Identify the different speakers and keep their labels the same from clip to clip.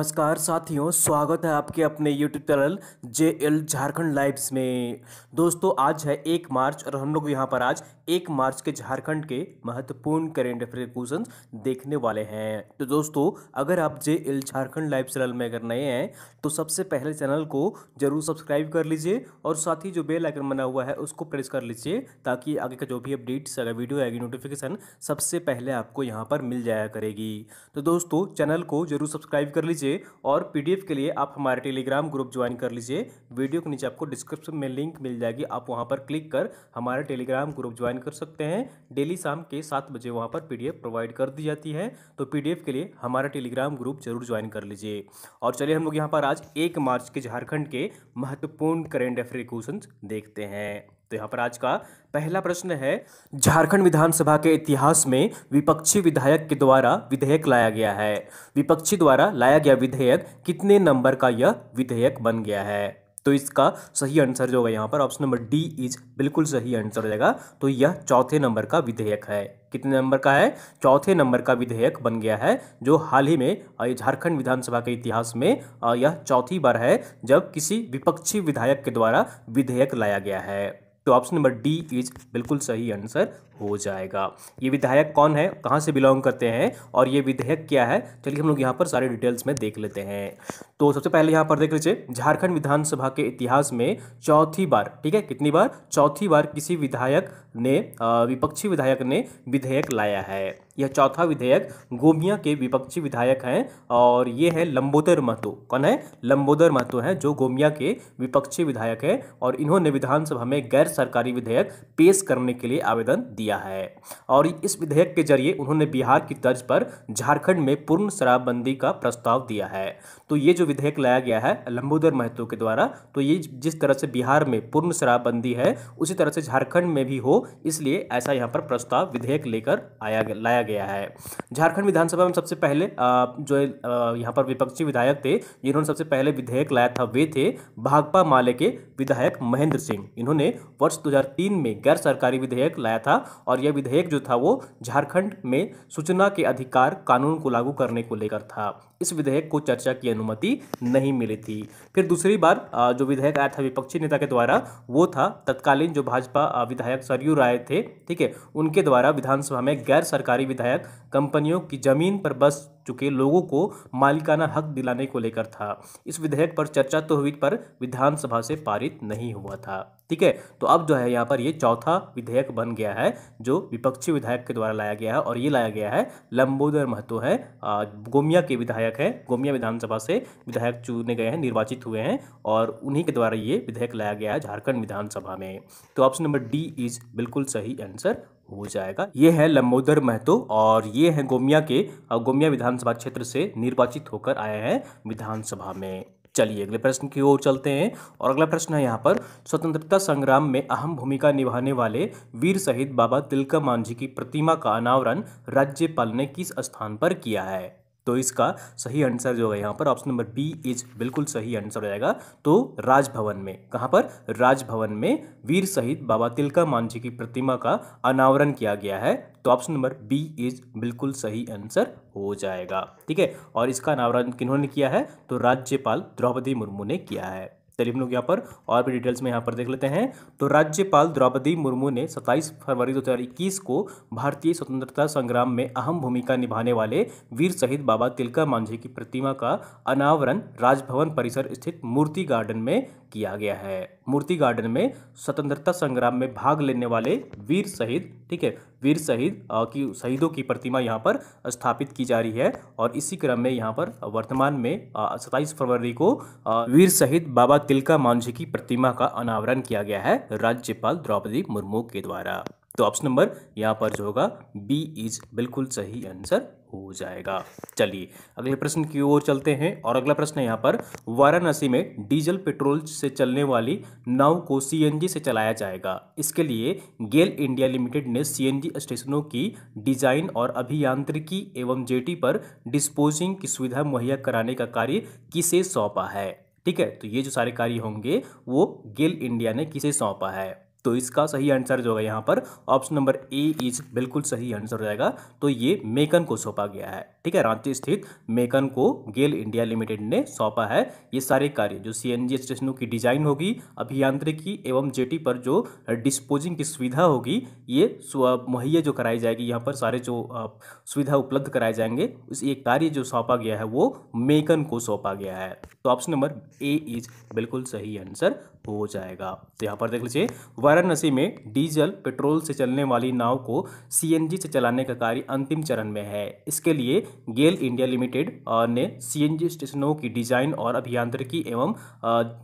Speaker 1: नमस्कार साथियों, स्वागत है आपके अपने YouTube channel J L Jharkhand lives में। दोस्तों, आज है एक मार्च और हम लोग यहाँ पर आज एक मार्च के झारखंड के महत्वपूर्ण करेंट अफेयर क्वेश्चन देखने वाले हैं। तो दोस्तों, अगर आप J L Jharkhand live channel में अगर नए हैं तो सबसे पहले चैनल को ज़रूर सब्सक्राइब कर लीजिए और साथ ही जो बेल आइकन बना हुआ है, उसको प्रेस कर लीजिए ताकि आगे का जो भी अपडेट्स अगर वीडियो आएगी नोटिफिकेशन सबसे पहले आपको यहाँ पर मिल जाया करेगी। तो दोस्तों, चैनल को ज़रूर सब्सक्राइब कर लीजिए और पीडीएफ के लिए आप हमारे टेलीग्राम ग्रुप ज्वाइन कर लीजिए। वीडियो के नीचे आपको डिस्क्रिप्शन में लिंक मिल जाएगी, आप वहाँ पर क्लिक कर हमारे टेलीग्राम ग्रुप ज्वाइन कर सकते हैं। डेली शाम के सात बजे वहाँ पर पीडीएफ प्रोवाइड कर दी जाती है। तो पीडीएफ के लिए हमारा टेलीग्राम ग्रुप ज़रूर ज्वाइन कर लीजिए। और चलिए हम लोग यहाँ पर आज एक मार्च के झारखंड के महत्वपूर्ण करेंट अफेयर क्वेश्चन देखते हैं। तो यहाँ पर आज का पहला प्रश्न है, झारखंड विधानसभा के इतिहास में विपक्षी विधायक के द्वारा विधेयक लाया गया है। विपक्षी द्वारा लाया गया विधेयक कितने नंबर का यह विधेयक बन गया है? तो इसका सही आंसर जो होगा यहाँ पर ऑप्शन नंबर डी इज़ बिल्कुल सही आंसर हो जाएगा। तो यह चौथे नंबर का विधेयक है। कितने नंबर का है? चौथे नंबर का विधेयक बन गया है, जो हाल ही में झारखंड विधानसभा के इतिहास में यह चौथी बार है, जब किसी विपक्षी विधायक के द्वारा विधेयक लाया गया है। तो ऑप्शन नंबर डी इज़ बिल्कुल सही आंसर। हो जाएगा। ये विधायक कौन है? कहाँ से बिलोंग करते हैं? और ये विधेयक क्या है? चलिए हम लोग यहाँ पर सारे डिटेल्स में देख लेते हैं। तो सबसे पहले यहाँ पर देख लीजिए, झारखंड विधानसभा के इतिहास में चौथी बार, ठीक है? कितनी बार? चौथी बार किसी विधायक ने विपक्षी विधायक ने विधेयक लाया है। यह चौथा विधेयक गोमिया के विपक्षी विधायक हैं और ये है लंबोदर महतो। कौन है? लंबोदर महतो हैं जो गोमिया के विपक्षी विधायक हैं और इन्होंने विधानसभा में गैर सरकारी विधेयक पेश करने के लिए आवेदन दिया है। और इस विधेयक के ज़रिए उन्होंने बिहार की तर्ज पर झारखंड में पूर्ण शराबबंदी का प्रस्ताव दिया है। तो ये जो विधेयक लाया गया है लंबोदर महतो के द्वारा तो ये जिस तरह से बिहार में पूर्ण शराबबंदी है, उसी तरह से झारखंड में भी हो, इसलिए ऐसा यहाँ पर प्रस्ताव विधेयक लेकर आया लाया गया है। झारखंड विधानसभा में सबसे पहले जो यहाँ पर विपक्षी विधायक थे, जिन्होंने सबसे पहले विधेयक लाया था, वे थे भागपा माले के विधायक महेंद्र सिंह। इन्होंने वर्ष 2003 में गैर सरकारी विधेयक लाया था और यह विधेयक जो था वो झारखंड में सूचना के अधिकार कानून को लागू करने को लेकर था। इस विधेयक को चर्चा की अनुमति नहीं मिली थी। फिर दूसरी बार जो विधेयक आया था विपक्षी नेता के द्वारा, वो था तत्कालीन जो भाजपा विधायक सरयू राय थे, ठीक है? उनके द्वारा विधानसभा में गैर सरकारी विधायक कंपनियों की ज़मीन पर बस चुके लोगों को मालिकाना हक दिलाने को लेकर था। इस विधेयक पर चर्चा तो हुई पर विधानसभा से पारित नहीं हुआ था, ठीक है? तो अब जो है, यहाँ पर ये चौथा विधेयक बन गया है, जो विपक्षी विधायक के द्वारा लाया गया है और ये लाया गया है लंबोदर महतो है गोमिया के विधायक है। गोमिया विधानसभा से विधायक चुने गए हैं, निर्वाचित हुए हैं और उन्हीं के द्वारा ये विधेयक लाया गया है झारखंड विधानसभा में। तो ऑप्शन नंबर डी इज़ बिल्कुल सही आंसर हो जाएगा। ये है लंबोदर महतो और ये है गोमिया के गोमिया विधानसभा क्षेत्र से निर्वाचित होकर आए हैं विधानसभा में। चलिए अगले प्रश्न की ओर चलते हैं और अगला प्रश्न है यहाँ पर। स्वतंत्रता संग्राम में अहम भूमिका निभाने वाले वीर शहीद बाबा तिलका मांझी की प्रतिमा का अनावरण राज्यपाल ने किस स्थान पर किया है? तो इसका सही आंसर जो है यहाँ पर ऑप्शन नंबर बी इज़ बिल्कुल सही आंसर हो जाएगा। तो राजभवन में, कहाँ पर? राजभवन में वीर सहित बाबा तिलका मांझी की प्रतिमा का अनावरण किया गया है। तो ऑप्शन नंबर बी इज़ बिल्कुल सही आंसर हो जाएगा। ठीक है? और इसका अनावरण किन्होंने किया है? तो राज्यपाल द्रौपदी मुर्मू ने किया है। चलिए हम लोग यहाँ पर, और भी डिटेल्स में यहाँ पर देख लेते हैं। तो राज्यपाल द्रौपदी मुर्मू ने 27 फरवरी 2021 को भारतीय स्वतंत्रता संग्राम में अहम भूमिका निभाने वाले वीर शहीद बाबा तिलका मांझी की प्रतिमा का अनावरण राजभवन परिसर स्थित मूर्ति गार्डन में किया गया है। मूर्ति गार्डन में स्वतंत्रता संग्राम में भाग लेने वाले वीर शहीद, ठीक है, वीर शहीद की, शहीदों की प्रतिमा यहाँ पर स्थापित की जा रही है और इसी क्रम में यहाँ पर वर्तमान में सत्ताईस फरवरी को वीर शहीद बाबा तिलका मांझी की प्रतिमा का अनावरण किया गया है राज्यपाल द्रौपदी मुर्मू के द्वारा। तो ऑप्शन नंबर यहाँ पर जो होगा बी इज़ बिल्कुल सही आंसर हो जाएगा। चलिए, अगले प्रश्न की ओर चलते हैं और अगला प्रश्न है यहाँ पर, वाराणसी में डीजल पेट्रोल से चलने वाली नाव को सीएनजी से चलाया जाएगा। इसके लिए गेल इंडिया लिमिटेड ने सीएनजी स्टेशनों की डिज़ाइन और अभियांत्रिकी एवं जेटी पर डिस्पोजिंग की सुविधा मुहैया कराने का कार्य किसे सौंपा है? ठीक है तो ये जो सारे कार्य होंगे, वो गेल इंडिया ने किसे सौंपा है? तो इसका सही आंसर जो है यहाँ पर ऑप्शन नंबर ए इज़ बिल्कुल सही आंसर हो जाएगा। तो ये मेकन को सौंपा गया है। ठीक है, रांची स्थित मेकन को गेल इंडिया लिमिटेड ने सौंपा है। ये सारे कार्य जो सीएनजी स्टेशनों की डिज़ाइन होगी, अभियांत्रिकी एवं जेटी पर जो डिस्पोजिंग की सुविधा होगी, ये मुहैया जो कराई जाएगी, यहाँ पर सारे जो सुविधा उपलब्ध कराए जाएँगे, उस ये कार्य जो सौंपा गया है वो मेकन को सौंपा गया है। तो ऑप्शन नंबर ए इज़ बिल्कुल सही आंसर हो जाएगा। तो यहाँ पर देख लीजिए वाराणसी में डीजल, पेट्रोल से चलने वाली नाव को सीएनजी से चलाने का कार्य अंतिम चरण में है। इसके लिए गेल इंडिया लिमिटेड ने सीएनजी स्टेशनों की डिज़ाइन और अभियांत्रिकी एवं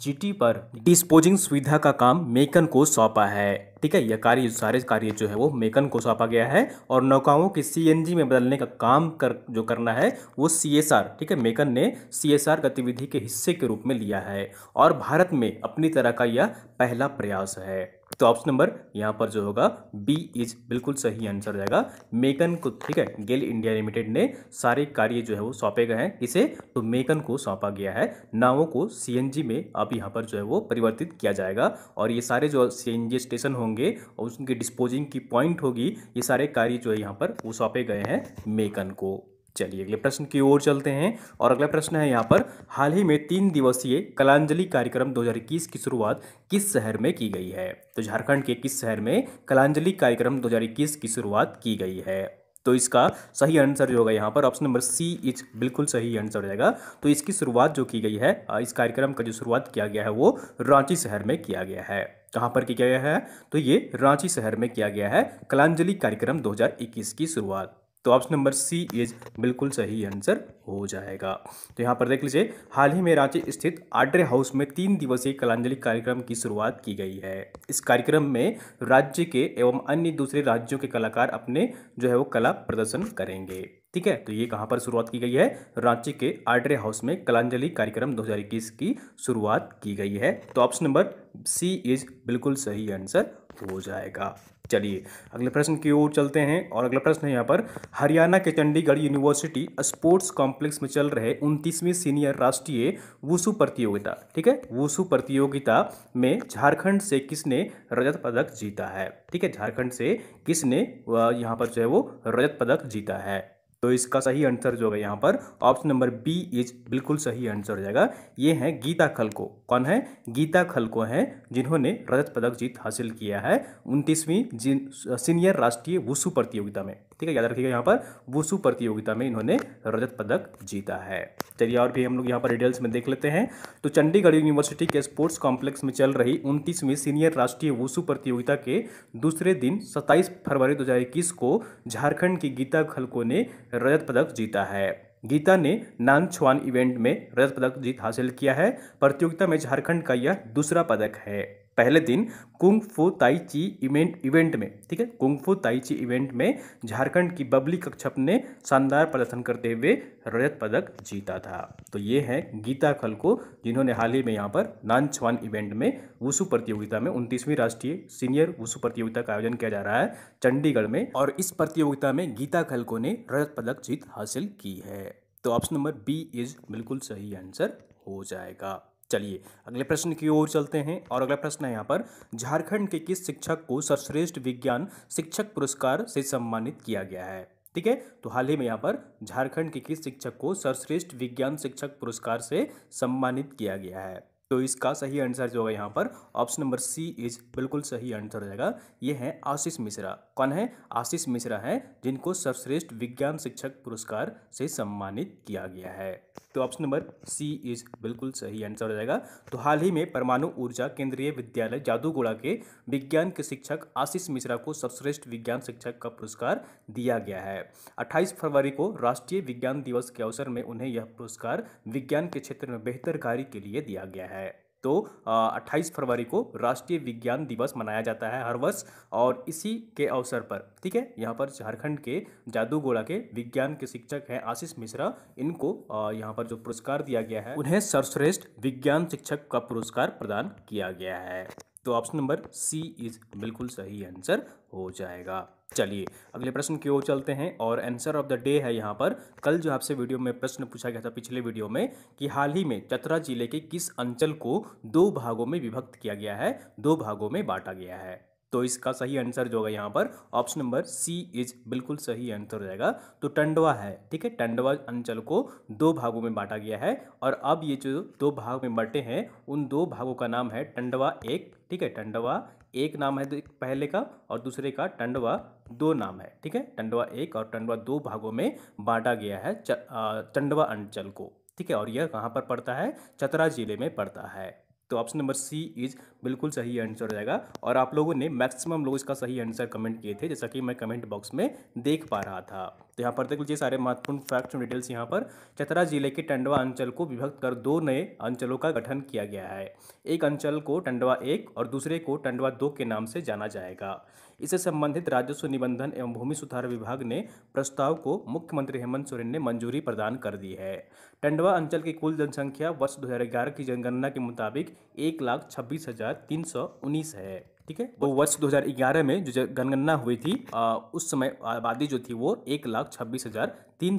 Speaker 1: जीटी पर डिस्पोजिंग सुविधा का काम मेकन को सौंपा है। ठीक है, यह कार्य, सारे कार्य जो है वो मेकन को सौंपा गया है और नौकाओं की सीएनजी में बदलने का काम कर, जो करना है वो सीएसआर, ठीक है, मेकन ने सीएसआर गतिविधि के हिस्से के रूप में लिया है और भारत में अपनी तरह का यह पहला प्रयास है। तो ऑप्शन नंबर यहाँ पर जो होगा बी इज़ बिल्कुल सही आंसर जाएगा मेकन को, ठीक है गेल इंडिया लिमिटेड ने सारे कार्य जो है वो सौंपे गए हैं। इसे तो मेकन को सौंपा गया है। नावों को सीएनजी में अब यहाँ पर जो है वो परिवर्तित किया जाएगा। और ये सारे जो सीएनजी स्टेशन होंगे और उनकी डिस्पोजिंग की पॉइंट होगी, ये सारे कार्य जो है यहाँ पर वो सौंपे गए हैं मेकन को। चलिए अगले प्रश्न की ओर चलते हैं। और अगला प्रश्न है यहाँ पर, हाल ही में तीन दिवसीय कलांजलि कार्यक्रम 2021 की शुरुआत किस शहर में की गई है? तो झारखंड के किस शहर में कलांजलि कार्यक्रम 2021 की शुरुआत की गई है? तो इसका सही आंसर जो होगा यहाँ पर, ऑप्शन नंबर सी इज़ बिल्कुल सही आंसर हो जाएगा। तो इसकी शुरुआत जो की गई है इस कार्यक्रम का जो शुरुआत किया गया है वो रांची शहर में किया गया है। कहाँ पर किया गया है? तो ये रांची शहर में किया गया है कलांजलि कार्यक्रम 2021 की शुरुआत। तो ऑप्शन नंबर सी इज़ बिल्कुल सही आंसर हो जाएगा। तो यहाँ पर देख लीजिए, हाल ही में रांची स्थित आड्रे हाउस में तीन दिवसीय कलांजलि कार्यक्रम की शुरुआत की गई है। इस कार्यक्रम में राज्य के एवं अन्य दूसरे राज्यों के कलाकार अपने जो है वो कला प्रदर्शन करेंगे। ठीक है तो ये कहाँ पर शुरुआत की गई है? रांची के आड्रे हाउस में कलांजलि कार्यक्रम 2021 की शुरुआत की गई है। तो ऑप्शन नंबर सी इज़ बिल्कुल सही आंसर हो जाएगा। चलिए, अगले प्रश्न की ओर चलते हैं और अगला प्रश्न है यहाँ पर। हरियाणा के चंडीगढ़ यूनिवर्सिटी स्पोर्ट्स कॉम्प्लेक्स में चल रहे उनतीसवीं सीनियर राष्ट्रीय वुसु प्रतियोगिता, ठीक है? वुसु प्रतियोगिता में झारखंड से किसने रजत पदक जीता है? ठीक है, झारखंड से किसने यहाँ पर जो है वो रजत पदक जीता है। तो इसका सही आंसर जो है यहाँ पर ऑप्शन नंबर बी इज़ बिल्कुल सही आंसर हो जाएगा। ये हैं गीता खलको कौन है? गीता खलको हैं, जिन्होंने रजत पदक जीत हासिल किया है उनतीसवीं सीनियर राष्ट्रीय वुसु प्रतियोगिता में। ठीक है, याद रखिएगा यहाँ पर वुसु प्रतियोगिता में इन्होंने रजत पदक जीता है। चलिए और भी हम लोग यहाँ पर डिटेल्स में देख लेते हैं। तो चंडीगढ़ यूनिवर्सिटी के स्पोर्ट्स कॉम्प्लेक्स में चल रही उनतीसवीं सीनियर राष्ट्रीय वुसु प्रतियोगिता के दूसरे दिन सत्ताईस फरवरी दो हज़ार इक्कीस को झारखंड की गीता खलको ने रजत पदक जीता है। गीता ने नानछुआन इवेंट में रजत पदक जीत हासिल किया है। प्रतियोगिता में झारखंड का यह दूसरा पदक है। पहले दिन कुंग फू ताई ची इवेंट इवेंट में, ठीक है? कुंग फू ताई ची इवेंट में झारखंड की बबली कक्षप ने शानदार प्रदर्शन करते हुए रजत पदक जीता था। तो ये है गीता खलको जिन्होंने हाल ही में यहाँ पर नानछवान इवेंट में वुसु प्रतियोगिता में उनतीसवीं राष्ट्रीय सीनियर वुसु प्रतियोगिता का आयोजन किया जा रहा है चंडीगढ़ में और इस प्रतियोगिता में गीता खलको ने रजत पदक जीत हासिल की है। तो ऑप्शन नंबर बी इज़ बिल्कुल सही आंसर हो जाएगा। चलिए, अगले प्रश्न की ओर चलते हैं और अगला प्रश्न है यहाँ पर, झारखंड के किस शिक्षक को सर्वश्रेष्ठ विज्ञान शिक्षक पुरस्कार से सम्मानित किया गया है? ठीक है तो हाल ही में यहाँ पर, झारखंड के किस शिक्षक को सर्वश्रेष्ठ विज्ञान शिक्षक पुरस्कार से सम्मानित किया गया है? तो इसका सही आंसर जो है यहाँ पर, ऑप्शन नंबर सी इज़ बिल्कुल सही आंसर हो जाएगा। ये है आशीष मिश्रा। कौन है? आशीष मिश्रा है, जिनको सर्वश्रेष्ठ विज्ञान शिक्षक पुरस्कार से सम्मानित किया गया है। तो ऑप्शन नंबर सी इज़ बिल्कुल सही आंसर हो जाएगा। तो हाल ही में परमाणु ऊर्जा केंद्रीय विद्यालय जादूगोड़ा के विज्ञान के शिक्षक आशीष मिश्रा को सर्वश्रेष्ठ विज्ञान शिक्षक का पुरस्कार दिया गया है। अट्ठाईस फरवरी को राष्ट्रीय विज्ञान दिवस के अवसर में उन्हें यह पुरस्कार विज्ञान के क्षेत्र में बेहतर कार्य के लिए दिया गया है। तो 28 फरवरी को राष्ट्रीय विज्ञान दिवस मनाया जाता है हर वर्ष और इसी के अवसर पर, ठीक है? यहाँ पर झारखंड के जादूगोड़ा के विज्ञान के शिक्षक हैं आशीष मिश्रा। इनको यहाँ पर जो पुरस्कार दिया गया है, उन्हें सर्वश्रेष्ठ विज्ञान शिक्षक का पुरस्कार प्रदान किया गया है। तो ऑप्शन नंबर सी इज़ बिल्कुल सही आंसर हो जाएगा। चलिए, अगले प्रश्न की ओर चलते हैं और आंसर ऑफ़ द डे है यहाँ पर। कल जो आपसे वीडियो में प्रश्न पूछा गया था पिछले वीडियो में कि हाल ही में चतरा ज़िले के किस अंचल को दो भागों में विभक्त किया गया है, दो भागों में बांटा गया है। तो इसका सही आंसर जो होगा यहाँ पर ऑप्शन नंबर सी इज़ बिल्कुल सही आंसर हो जाएगा। तो टंडवा है, ठीक है? टंडवा अंचल को दो भागों में बांटा गया है और अब ये जो दो भाग में बटे हैं, उन दो भागों का नाम है टंडवा एक ठीक है, टंडवा एक नाम है पहले का और दूसरे का टंडवा दो नाम है, ठीक है? टंडवा एक और टंडवा दो भागों में बांटा गया है टंडवा अंचल को, ठीक है? और यह कहाँ पर पड़ता है? चतरा ज़िले में पड़ता है। तो ऑप्शन नंबर सी इज़ बिल्कुल सही आंसर हो जाएगा और आप लोगों ने मैक्सिमम लोग इसका सही आंसर कमेंट किए थे, जैसा कि मैं कमेंट बॉक्स में देख पा रहा था। तो यहाँ पर देख लीजिए सारे महत्वपूर्ण फैक्ट्स और डिटेल्स यहाँ पर। चतरा ज़िले के टंडवा अंचल को विभक्त कर दो नए अंचलों का गठन किया गया है। एक अंचल को टंडवा एक और दूसरे को टंडवा दो के नाम से जाना जाएगा। इससे संबंधित राजस्व निबंधन एवं भूमि सुधार विभाग ने प्रस्ताव को मुख्यमंत्री हेमंत सोरेन ने मंजूरी प्रदान कर दी है। टंडवा अंचल की कुल जनसंख्या वर्ष 2011 की जनगणना के मुताबिक एक लाख छब्बीस हज़ार तीन सौ उन्नीस है। ठीक है? वो वर्ष 2011 में जो जनगणना हुई थी आ, उस समय आबादी जो थी वो एक लाख छब्बीस हज़ार तीन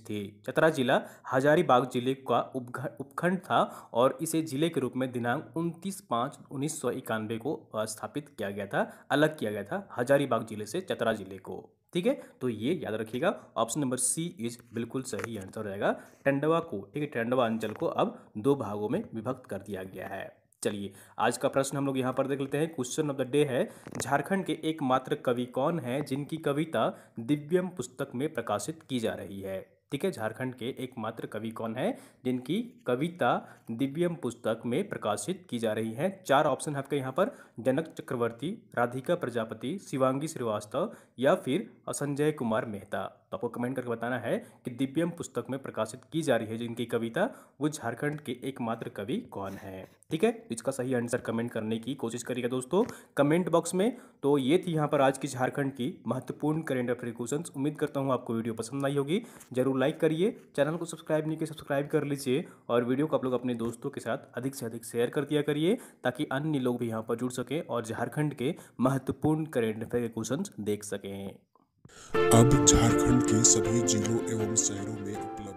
Speaker 1: थी। चतरा जिला हजारीबाग ज़िले का उपखंड था और इसे ज़िले के रूप में दिनांक उनतीस पाँच उन्नीस को स्थापित किया गया था, अलग किया गया था हजारीबाग ज़िले से चतरा ज़िले को। ठीक है? तो ये याद रखिएगा, ऑप्शन नंबर सी इज़ बिल्कुल सही, आंसर रहेगा टंडवा को। ठीक है, टंडवा अंचल को अब दो भागों में विभक्त कर दिया गया है। चलिए, आज का प्रश्न हम लोग यहाँ पर देख लेते हैं। क्वेश्चन ऑफ़ द डे है, झारखंड के एकमात्र कवि कौन है जिनकी कविता दिव्यम पुस्तक में प्रकाशित की जा रही है? ठीक है, झारखंड के एकमात्र कवि कौन है जिनकी कविता दिव्यम पुस्तक में प्रकाशित की जा रही है? चार ऑप्शन है आपके यहाँ पर, जनक चक्रवर्ती, राधिका प्रजापति, शिवांगी श्रीवास्तव या फिर संजय कुमार मेहता। तो आपको कमेंट करके बताना है कि दिव्यम पुस्तक में प्रकाशित की जा रही है जिनकी कविता, वो झारखंड के एकमात्र कवि कौन है? ठीक है? इसका सही आंसर कमेंट करने की कोशिश करिएगा दोस्तों। कमेंट बॉक्स में तो ये थी यहाँ पर आज की झारखंड की महत्वपूर्ण करेंट अफेयर क्वेश्चन उम्मीद करता हूँ आपको वीडियो पसंद आई होगी। ज़रूर लाइक करिए, चैनल को सब्सक्राइब नहीं किया सब्सक्राइब कर लीजिए और वीडियो को आप लोग अपने दोस्तों के साथ अधिक से अधिक शेयर कर दिया करिए ताकि अन्य लोग भी यहाँ पर जुड़ सकें और झारखंड के महत्वपूर्ण करेंट अफेयर क्वेश्चन देख सकें।
Speaker 2: अब झारखंड के सभी जिलों एवं शहरों में उपलब्ध